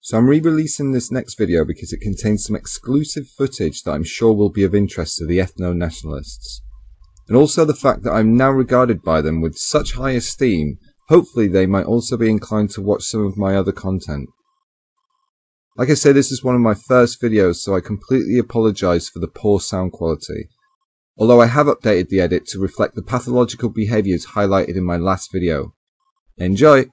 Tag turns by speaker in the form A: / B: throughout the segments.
A: So I'm re-releasing this next video because it contains some exclusive footage that I'm sure will be of interest to the ethno-nationalists. And also the fact that I'm now regarded by them with such high esteem, hopefully they might also be inclined to watch some of my other content. Like I say, this is one of my first videos, so I completely apologise for the poor sound quality. Although I have updated the edit to reflect the pathological behaviours highlighted in my last video. Enjoy!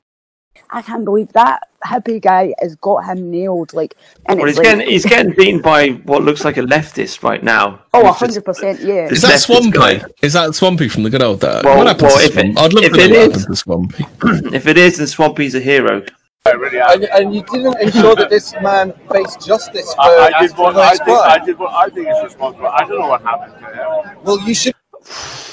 B: I can't believe that hippie guy has got him nailed. Like, and
C: Well, he's
B: like,
C: getting he's getting beaten by what looks like a leftist right now.
B: oh,
C: Who's
B: hundred percent, yeah.
D: Is that Swampy?
C: guy.
D: Is that Swampy from the good old days?
C: Well-
D: what happened
C: well,
D: to
C: if
D: Swampy?
C: it-
D: I'd love
C: if
D: to know
C: it
D: what
C: is-
D: happened to Swampy.
C: If it is, then Swampy's a hero.
E: And, and you didn't ensure that this man faced justice for,
F: I, I did what I think. I
E: crime.
F: did what I think is responsible. I don't know what happened to him.
E: Well, you should.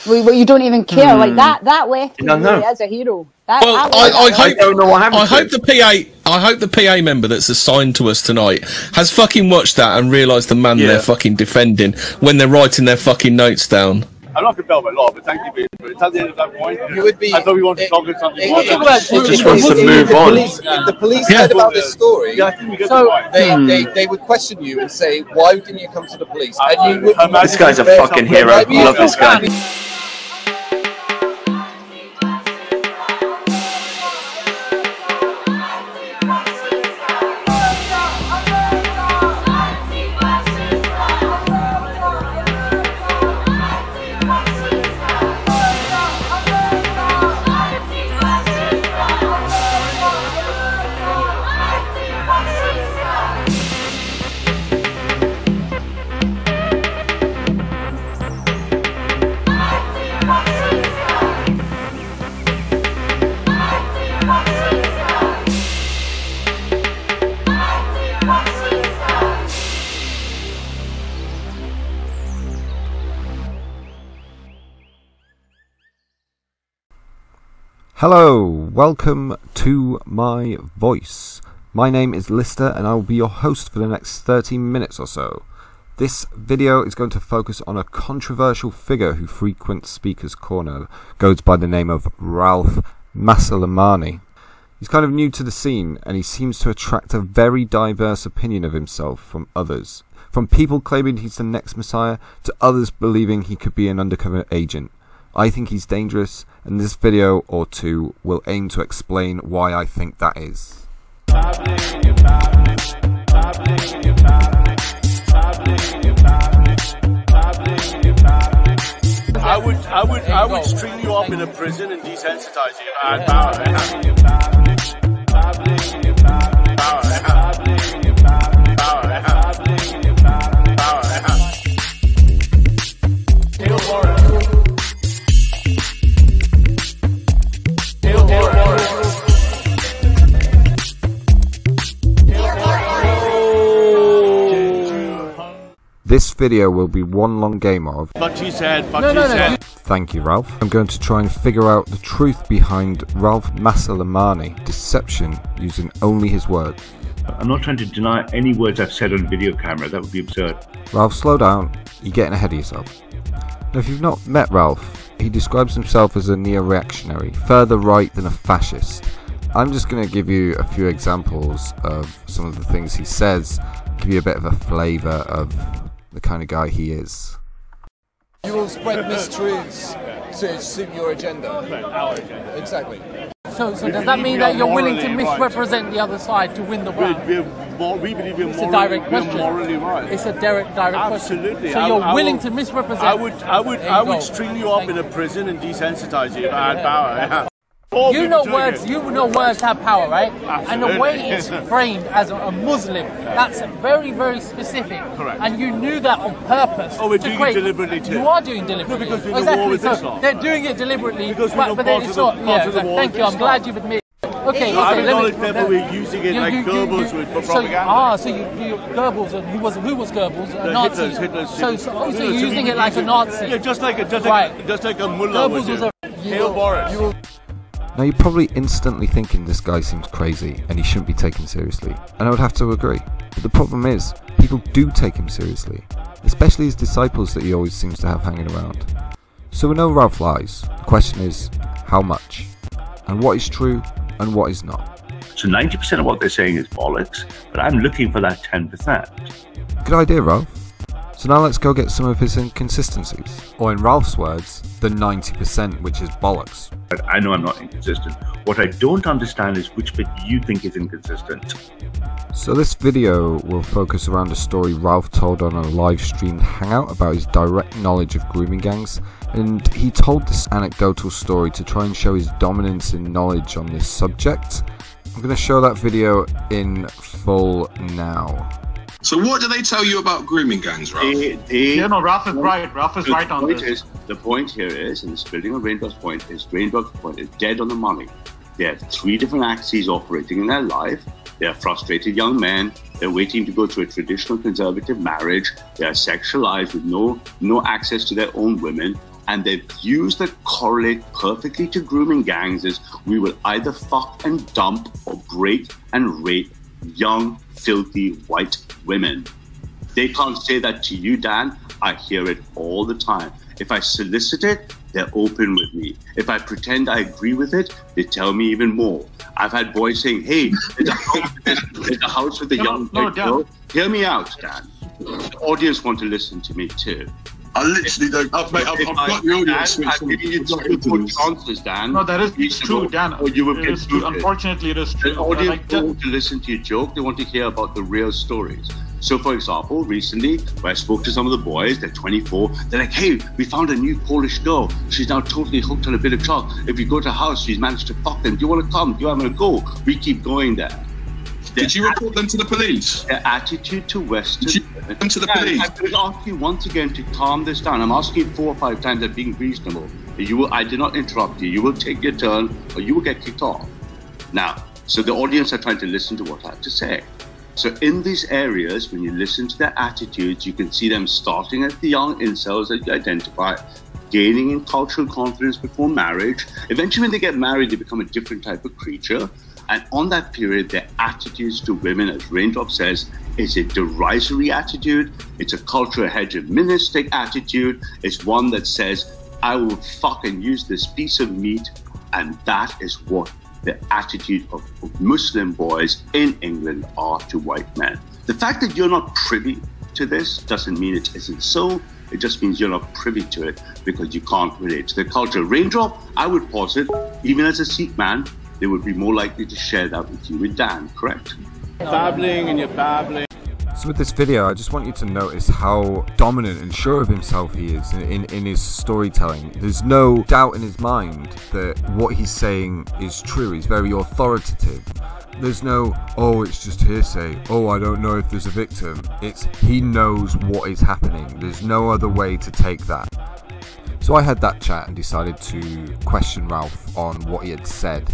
B: Well, well, you don't even care. Like that, that left
C: No, no.
B: really is a hero. That,
D: Well,
B: that
D: I-
B: was-
D: I
C: I
D: hope-
C: don't know what happened.
D: I hope the PA, I hope the PA member that's assigned to us tonight has fucking watched that and realised the man
C: Yeah.
D: they're fucking defending when they're writing their fucking notes down.
F: I'm not compelled by law, but thank you, but it's at the end of that point.
E: You would be.
F: I thought we wanted to
E: it-
F: talk about something.
E: it-
F: more.
E: it-
B: Talk about-
E: if-
C: just wants to move
E: the
C: on.
E: Police, if the police
D: Yeah.
E: heard about this story,
F: Yeah, I think
B: So-
F: the
E: they,
C: Hmm.
E: they, they would question you and say, "Why didn't you come to the police?" And you would.
C: This guy's a fucking hero. I love this guy.
A: Hello, welcome to my voice. My name is Lister and I will be your host for the next 30 minutes or so. This video is going to focus on a controversial figure who frequents Speaker's Corner, goes by the name of Ralph Masilamani. He's kind of new to the scene and he seems to attract a very diverse opinion of himself from others. From people claiming he's the next Messiah to others believing he could be an undercover agent. I think he's dangerous, and this video or two will aim to explain why I think that is.
F: I would, I would, I would string you up in a prison and desensitize you.
A: Video will be one long game of
F: But she said, but she said.
A: Thank you, Ralph. I'm going to try and figure out the truth behind Ralph Masilamani deception using only his words.
G: I'm not trying to deny any words I've said on video camera. That would be absurd.
A: Ralph, slow down. You're getting ahead of yourself. Now, if you've not met Ralph, he describes himself as a neo-reactionary, further right than a fascist. I'm just going to give you a few examples of some of the things he says, give you a bit of a flavour of the kind of guy he is.
E: You will spread mistruths to suit your agenda.
F: Our agenda.
E: Exactly.
H: So, so does that mean that you're willing to
F: morally right.
H: misrepresent the other side to win the
F: We're, we're we believe we're
H: It's a
F: morally,
H: direct
F: we're
H: question.
F: morally right.
H: It's a direct, direct
F: Absolutely.
H: question. So
F: I-
H: you're
F: I
H: willing
F: will-
H: to misrepresent.
F: I would, I would, I would string you up
H: Thank
F: in a prison and desensitize you. And power. All
H: You know words.
F: it.
H: You know words have power, right? Absolutely. And the way it's framed as a, a Muslim, that's very, very specific.
F: Correct.
H: And you knew that on purpose.
F: Oh, we're doing it deliberately too.
H: You are doing deliberately.
F: No, because we're
H: exactly.
F: war with
H: so
F: Islam.
H: they're doing it deliberately.
F: Because we're
H: but, but
F: part of the- part
H: Yeah.
F: of the war
H: Thank you. I'm glad you've admitted. Okay,
F: I
H: okay, let
F: acknowledge
H: me,
F: therefore we're using it like Goebbels with for
H: so,
F: propaganda.
H: Ah, so you, you Goebbels, uh, who was who was Goebbels? A
F: The
H: Nazi.
F: Hitler's, Hitler's,
H: so, so, oh, so
F: Hitler's-
H: you're using it like a Nazi.
F: Yeah, just like a, just
H: Right.
F: like, just like a mullah
H: Goebbels was a.
F: Hail Boris.
A: Now, you're probably instantly thinking this guy seems crazy and he shouldn't be taken seriously, and I would have to agree. But the problem is, people do take him seriously, especially his disciples that he always seems to have hanging around. So we know Ralph lies. The question is, how much? And what is true and what is not?
G: So 90% of what they're saying is bollocks, but I'm looking for that 10%.
A: Good idea, Ralph. So now let's go get some of his inconsistencies. Or in Ralph's words, the 90% which is bollocks.
G: I know I'm not inconsistent. What I don't understand is which bit you think is inconsistent.
A: So this video will focus around a story Ralph told on a live streamed hangout about his direct knowledge of grooming gangs and he told this anecdotal story to try and show his dominance in knowledge on this subject. I'm going to show that video in full now.
I: So what do they tell you about grooming gangs, Ralph?
J: They, they,
H: Yeah, no, Ralph is right. Ralph is right on this.
J: Is, the point here is, and it's building on Raindrop's point, is Raindrop's point is dead on the money. They have three different axes operating in their life. They are frustrated young men. They're waiting to go through a traditional conservative marriage. They are sexualized with no no access to their own women. And their views that correlate perfectly to grooming gangs is we will either fuck and dump or break and rape young, filthy white women. They can't say that to you, Dan. I hear it all the time. If I solicit it, they're open with me. If I pretend I agree with it, they tell me even more. I've had boys saying, "Hey, there's a house, there's, there's a house with a
H: No,
J: young
H: no, Dan.
J: girl." Hear me out, Dan. The audience want to listen to me too.
I: I literally don't. Oh, I've, mate, I've, I've got the audience.
J: Dan,
I: which
J: I'm giving you
I: I'm
J: two
I: into
J: good chances, Dan.
H: No, that is
J: Reasonable,
H: true, Dan.
J: Or you will
H: It
J: get
H: true. Unfortunately, it is
J: The
H: true.
J: audience
H: Like,
J: don't want to listen to your joke. They want to hear about the real stories. So, for example, recently, when I spoke to some of the boys, they're 24, they're like, hey, we found a new Polish girl. She's now totally hooked on a bit of chalk. If you go to her house, she's managed to fuck them. Do you want to come? Do you want to go? We keep going there.
I: Did you report them to the police?
J: their attitude to Western women-
I: them to the police?
J: I'm going to ask you once again to calm this down. I'm asking you four or five times. I'm being reasonable. You will. I did not interrupt you. You will take your turn, or you will get kicked off. Now, so the audience are trying to listen to what I have to say. So in these areas, when you listen to their attitudes, you can see them starting at the young incels that you identify, gaining in cultural confidence before marriage. Eventually, when they get married, they become a different type of creature. And on that period, their attitudes to women, as Raindrop says, is a derisory attitude. It's a cultural hegemonistic attitude. It's one that says, I will fucking use this piece of meat. And that is what the attitude of, Muslim boys in England are to white men. The fact that you're not privy to this doesn't mean it isn't so. It just means you're not privy to it because you can't relate to the culture. Raindrop, I would posit, even as a Sikh man, they would be more likely to share that with you with Dan, correct?
F: Babbling and you're babbling.
A: So with this video, I just want you to notice how dominant and sure of himself he is in, in, in his storytelling. There's no doubt in his mind that what he's saying is true. He's very authoritative. There's no, oh, it's just hearsay. Oh, I don't know if there's a victim. It's he knows what is happening. There's no other way to take that. So I had that chat and decided to question Ralph on what he had said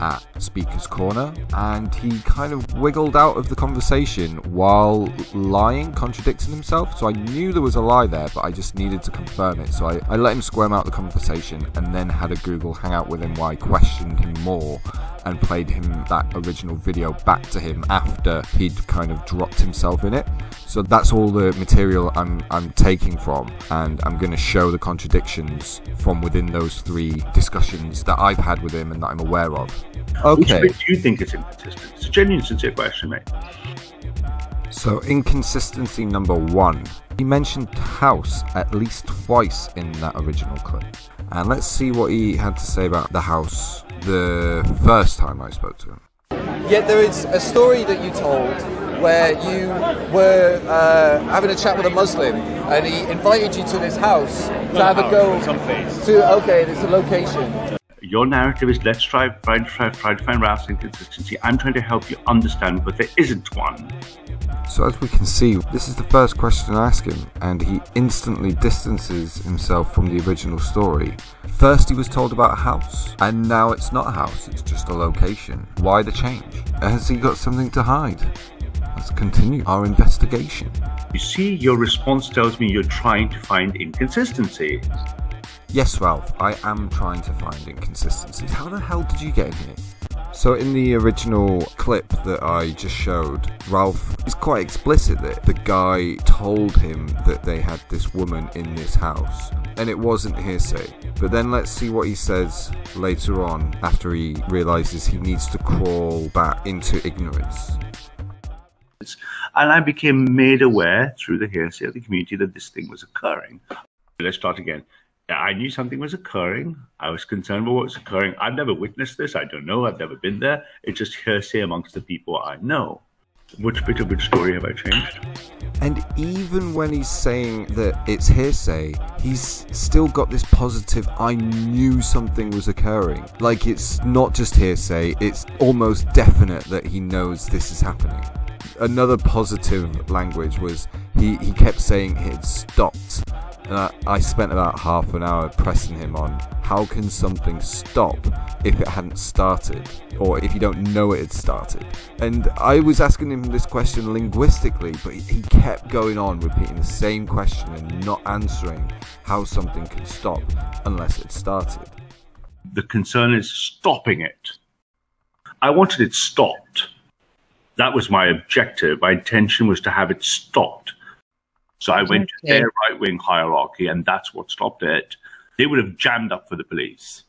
A: at Speaker's Corner, and he kind of wiggled out of the conversation while lying, contradicting himself. So I knew there was a lie there, but I just needed to confirm it. So I, I let him squirm out the conversation and then had a Google Hangout with him while I questioned him more and played him that original video back to him after he'd kind of dropped himself in it. So that's all the material I'm I'm taking from, and I'm going to show the contradictions from within those three discussions that I've had with him and that I'm aware of.
G: Which
A: Okay,
G: bit do you think is inconsistent? It's a genuine, sincere question, mate.
A: so inconsistency number one. He mentioned house at least twice in that original clip. And let's see what he had to say about the house the first time I spoke to him.
E: Yet there is a story that you told where you were uh, having a chat with a Muslim and he invited you to this house to have a go. To okay, there's a location.
G: Your narrative is let's try, try, try, try to find Ralph's inconsistency. I'm trying to help you understand, but there isn't one.
A: So as we can see, this is the first question I ask him, and he instantly distances himself from the original story. First he was told about a house, and now it's not a house, it's just a location. Why the change? Has he got something to hide? Let's continue our investigation.
G: You see, your response tells me you're trying to find inconsistency.
A: Yes, Ralph, I am trying to find inconsistencies. How the hell did you get in here? So, in the original clip that I just showed, Ralph is quite explicit that the guy told him that they had this woman in this house, and it wasn't hearsay. But then let's see what he says later on after he realizes he needs to crawl back into ignorance.
G: And I became made aware through the hearsay of the community that this thing was occurring. Let's start again. I knew something was occurring. I was concerned about what was occurring. I've never witnessed this. I don't know. I've never been there. It's just hearsay amongst the people I know. Which bit of which story have I changed?
A: And even when he's saying that it's hearsay, he's still got this positive, I knew something was occurring. Like it's not just hearsay, it's almost definite that he knows this is happening. Another positive language was he, he kept saying it stopped. And I, I spent about half an hour pressing him on how can something stop if it hadn't started or if you don't know it had started. And I was asking him this question linguistically, but he, he kept going on repeating the same question and not answering how something can stop unless it started.
G: The concern is stopping it. I wanted it stopped. That was my objective. My intention was to have it stopped. So I went to their right wing hierarchy, and that's what stopped it. They would have jammed up for the police.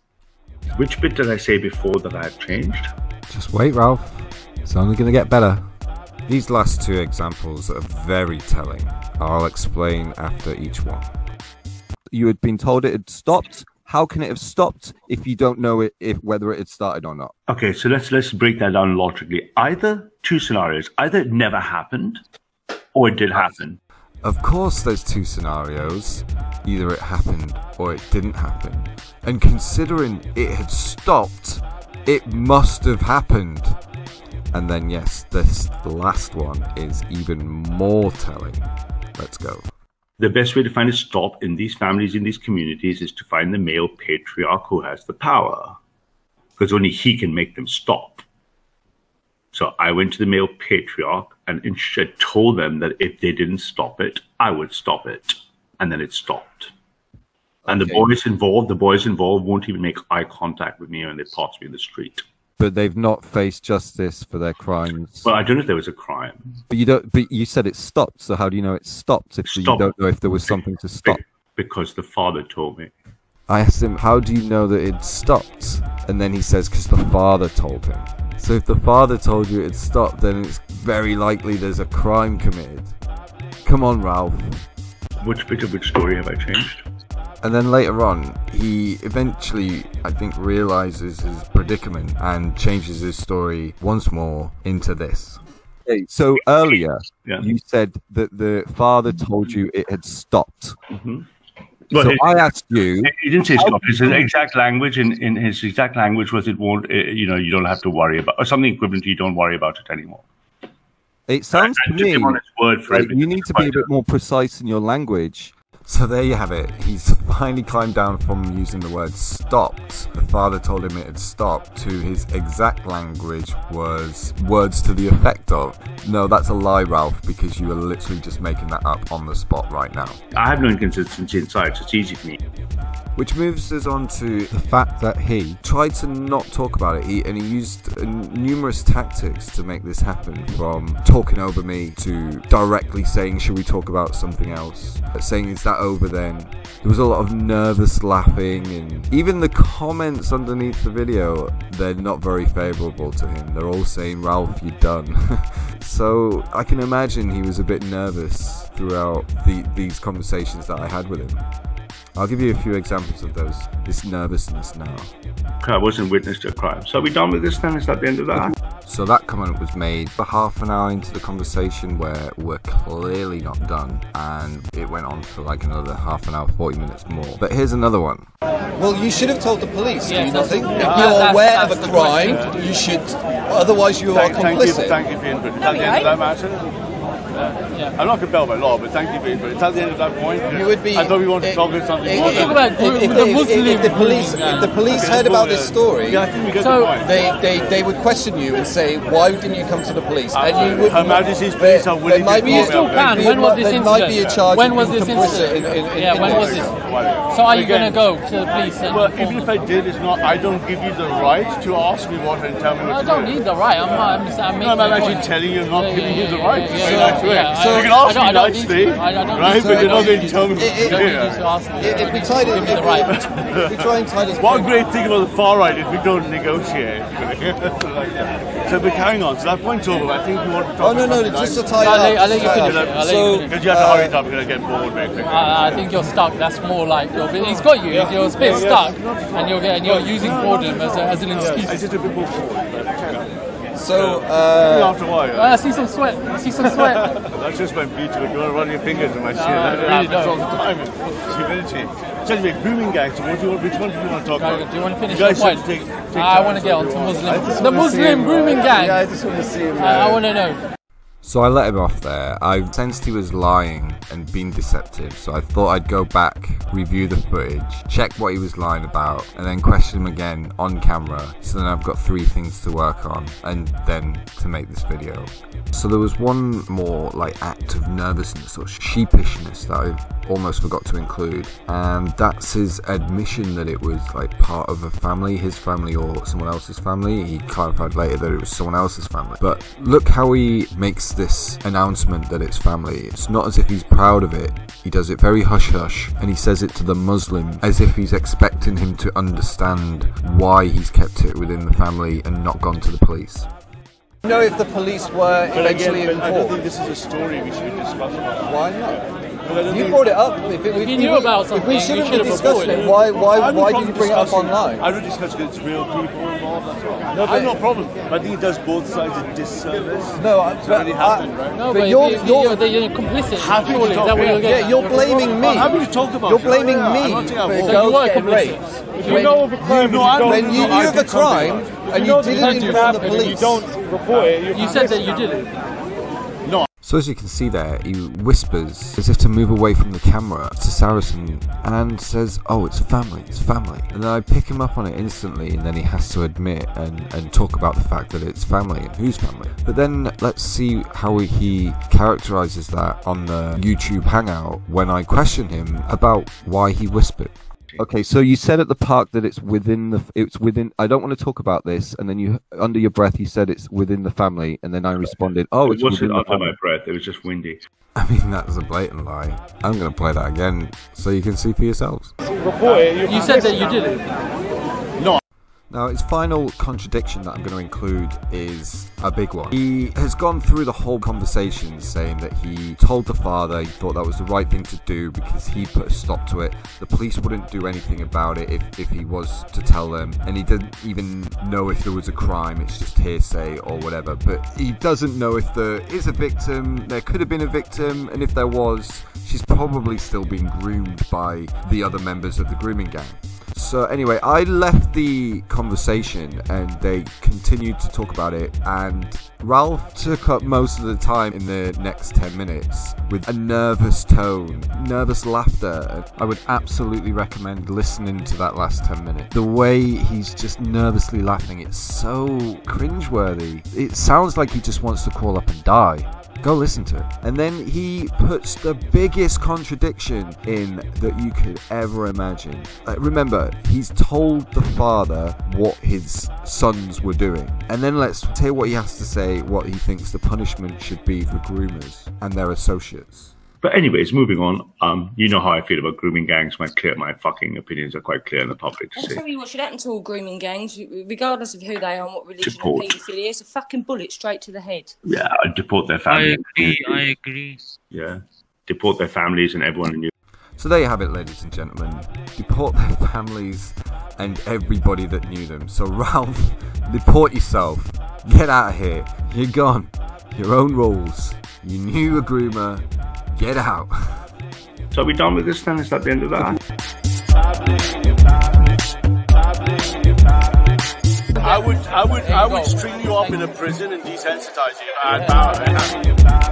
G: Which bit did I say before that I had changed?
A: Just wait, Ralph. It's only going to get better. These last two examples are very telling. I'll explain after each one. You had been told it had stopped. How can it have stopped if you don't know it, if whether it had started or not?
G: Okay, so let's let's break that down logically. Either two scenarios: either it never happened, or it did happen.
A: Of course, there's two scenarios. Either it happened or it didn't happen. And considering it had stopped, it must have happened. And then, yes, this last one is even more telling. Let's go.
G: The best way to find a stop in these families, in these communities, is to find the male patriarch who has the power, because only he can make them stop. So I went to the male patriarch and told them that if they didn't stop it, I would stop it. And then it stopped. And the boys involved, the boys involved won't even make eye contact with me when they pass me in the street.
A: But they've not faced justice for their crimes.
G: Well, I don't know if there was a crime.
A: But you don't. But you said it stopped. So how do you know it stopped if you don't know if there was something to stop?
G: Because the father told me.
A: I asked him, "How do you know that it stopped?" And then he says, "Because the father told him." So if the father told you it stopped, then it's very likely there's a crime committed. Come on, Ralph.
G: Which bit of which story have I changed?
A: And then later on, he eventually, I think, realizes his predicament and changes his story once more into this. So earlier,
G: Yeah.
A: you said that the father told you it had stopped. Mm-hmm.
G: Well,
A: so
G: it-
A: I asked you.
G: He didn't say stop. His exact language in, in his exact language was it won't, uh, you know, you don't have to worry about, or something equivalent to you don't worry about it anymore.
A: It sounds
G: I
A: to me
G: him word for
A: like
G: everything.
A: you need to be a bit more precise in your language. So there you have it. He's finally climbed down from using the word stopped. The father told him it had stopped to his exact language was words to the effect of. No, that's a lie, Ralph, because you are literally just making that up on the spot right now.
G: I have no inconsistency inside, so it's easy for me.
A: Which moves us on to the fact that he tried to not talk about it, he, and he used uh, numerous tactics to make this happen. From talking over me to directly saying, "Should we talk about something else?" Uh, Saying, "Is that over then?" There was a lot of nervous laughing, and even the comments underneath the video, they're not very favourable to him. They're all saying, "Ralph, you're done." so I can imagine he was a bit nervous throughout the, these conversations that I had with him. I'll give you a few examples of those. This nervousness now.
G: I wasn't witness to a crime. So are we done with this then? Is that the end of that? Mm-hmm.
A: So that comment was made for half an hour into the conversation where we're clearly not done, and it went on for like another half an hour, 40 minutes more. But here's another one.
E: Well, you should have told the police, do
H: Yes,
E: you not
H: that's-
E: think? If you're
H: that's-
E: aware
H: that's
E: of a crime,
H: point.
E: you should. Otherwise, you are
F: Thank, thank you,
E: complicit.
F: thank you for your input. Is that the end of that matter?
H: Yeah.
F: I'm not compelled by law, but thank you, but it's at the end of that point.
E: You would be.
F: I thought we wanted to talk about something
E: it-
F: more.
E: it-
F: than-
H: about
E: if,
H: the-
E: if,
H: the Muslim
E: if the police, if the police
F: Okay,
E: heard about this story,
F: Yeah, I think we get
H: So-
F: the
E: they, they, they would question you and say, why didn't you come to the police? And you would.
F: Her Majesty's
E: there-
F: police are
E: there
F: willing
E: might
F: to
E: be
H: You still can. When
E: a-
H: was this incident?
E: might be a charge
H: When
E: of
H: was this
E: being
H: incident?
E: in- in- in-
H: yeah,
E: in
H: when was
E: this.
H: this? So are you going to go to the police and
F: Well, even if? I did, it's not. I don't give you the right to ask me what and tell me what
H: I don't need the right. I'm not. I'm, I'm
F: No, I'm actually telling you, I'm not giving you the right.
H: yeah,
F: to
H: yeah,
F: say
H: yeah,
F: that to
H: yeah,
F: it.
H: I-
F: you can ask me
H: I don't need
F: nicely,
H: to- I
F: right? But you're
H: don't
F: going to tell me
H: to-
F: what
H: I
F: to
H: don't
F: do.
H: need you to ask me.
E: If we tried it,
H: Give me the
E: if,
H: right.
E: we try and tie this.
F: One great thing about the far right is we don't negotiate. so we're carrying on. So that point's over. I think we want to talk
E: Oh no no, just to tie it up.
H: I'll let you finish
E: up.
H: it. I'll let
E: So,
H: you finish
F: Because you have to hurry
E: uh,
F: up, you're going to get bored very quickly.
H: I, I think you're stuck. That's more like you're, he's got you. You're a bit stuck, and you're getting you're using boredom as, an excuse.
F: just a bit more forward. But carry on.
E: So uh,
F: after a while.
H: I see some sweat. I see some sweat.
F: That's just my beauty. You want to run your fingers in my skin.
H: No, I
F: that
H: really
F: happens all
H: don't.
F: the time. It's humility. So anyway, grooming gangs. What do you, which one do you want to talk
H: Guys,
F: about?
H: Do you want to finish
F: You
H: your
F: guys
H: point?
F: take- take
H: I want to
F: to
H: get on to. Muslim. The Muslim
E: him,
H: grooming
E: uh,
H: gang.
E: Yeah, I just want to see him.
H: I, I
E: uh,
H: want to know.
A: So I let him off there. I sensed he was lying and being deceptive, so I thought I'd go back, review the footage, check what he was lying about, and then question him again on camera. So then I've got three things to work on, and then to make this video. So there was one more like act of nervousness or sheepishness that I almost forgot to include, and that's his admission that it was like part of a family, his family or someone else's family. He clarified later that it was someone else's family. But look how he makes this announcement that it's family. It's not as if he's proud of it. He does it very hush hush, and he says it to the Muslim as if he's expecting him to understand why he's kept it within the family and not gone to the police.
E: You know if the police were
F: But
E: eventually
F: again, but I don't think this is a story we should discuss about.
E: Why not?
F: But I don't
E: You
F: think-
E: brought it up. If, it, if,
H: you knew
E: we-
H: about
E: if
H: something,
E: we shouldn't
H: should
E: be
H: have
E: discussing it,
H: it.
E: why why
F: I have no
E: why did you bring it up online?
F: I would discuss because it's real people involved. That's all.
E: No,
F: I have
E: but-
F: no problem. But I think it does both sides a disservice.
E: No, I-
F: it's
E: but
F: already
E: I-
F: happened, right?
H: No,
E: But
H: but,
E: you're-
H: you,
E: you're-
H: you're, you're complicit.
F: Happy to
H: Surely, is
F: talk
H: that you're
E: Yeah, you're blaming me.
F: I'm happy to talk about
E: You're blaming me
F: not saying I
E: for
H: you
E: girls
H: were
E: getting
H: complicit.
E: raped.
H: If
F: You know of a crime,
E: you-
F: but you don't-
E: when you
F: no,
E: knew of a crime and you didn't
H: crime
E: inform the police.
H: you don't
F: report it.
H: You said that you did it.
A: So as you can see there, he whispers as if to move away from the camera to Saracen and says, "Oh, it's family, it's family." And then I pick him up on it instantly, and then he has to admit and, and talk about the fact that it's family and whose family. But then let's see how he characterizes that on the YouTube Hangout when I question him about why he whispered. Okay, so you said at the park that it's within the it's within. I don't want to talk about this, and then you under your breath you said it's within the family, and then I responded, "Oh,
G: it
A: it's
G: wasn't under
A: family."
G: my breath. It was just windy.
A: I mean, that's a blatant lie. I'm going to play that again so you can see for yourselves.
H: You said that you did it.
A: Now, his final contradiction that I'm going to include is a big one. He has gone through the whole conversation saying that he told the father he thought that was the right thing to do because he put a stop to it. The police wouldn't do anything about it if, if he was to tell them, and he didn't even know if there was a crime, it's just hearsay or whatever. But he doesn't know if there is a victim, there could have been a victim, and if there was, she's probably still being groomed by the other members of the grooming gang. So anyway, I left the conversation and they continued to talk about it and Ralph took up most of the time in the next 10 minutes with a nervous tone, nervous laughter. I would absolutely recommend listening to that last 10 minutes. The way he's just nervously laughing, it's so cringeworthy. It sounds like he just wants to crawl up and die. Go listen to it. And then he puts the biggest contradiction in that you could ever imagine. Uh, remember, he's told the father what his sons were doing. And then let's hear what he has to say, what he thinks the punishment should be for groomers and their associates.
G: But anyways, moving on. Um, you know how I feel about grooming gangs. My clear, my fucking opinions are quite clear in the public to
K: I'll
G: see.
K: tell you what should happen to all grooming gangs, regardless of who they are and what religion
G: Deport.
K: and paedophilia. It's a fucking bullet straight to the head.
G: Yeah, I'd deport their families.
L: I
G: families.
L: agree. I agree.
G: Yeah, deport their families and everyone in your
A: So there you have it, ladies and gentlemen. Deport their families and everybody that knew them. So Ralph, deport yourself. Get out of here. You're gone. Your own rules. You knew a groomer. Get out.
G: So are we done with this then? Is that the end of that?
F: I would, I would, I would string you up in a prison and desensitize you. And, uh,